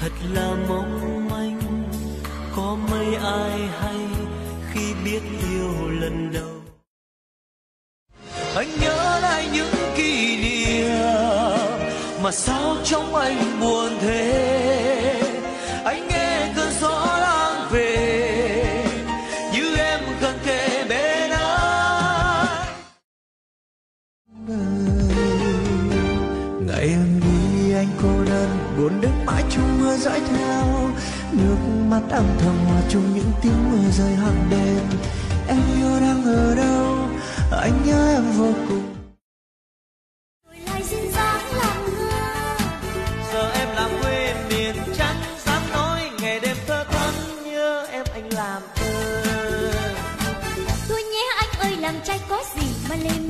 thật là mong manh. Có mấy ai hay khi biết yêu lần đầu. Anh nhớ lại những kỷ niệm mà sao trong anh buồn thế? Anh nghe cơn gió đang về, như em gần kề bên anh. Ngày em đi anh cô đơn buồn đứng mãi chung mưa dõi theo. Nước mắt âm thầm hòa chung những tiếng mưa rơi hàng đêm. Em yêu đang ở đâu? Anh nhớ em vô cùng. Rồi lại duyên dáng làm ngơ giờ em làm quê miền trắng dám nói ngày đêm thơ thẫn nhớ em anh làm thơ. Thôi nhé anh ơi làm trai có gì mà lê mê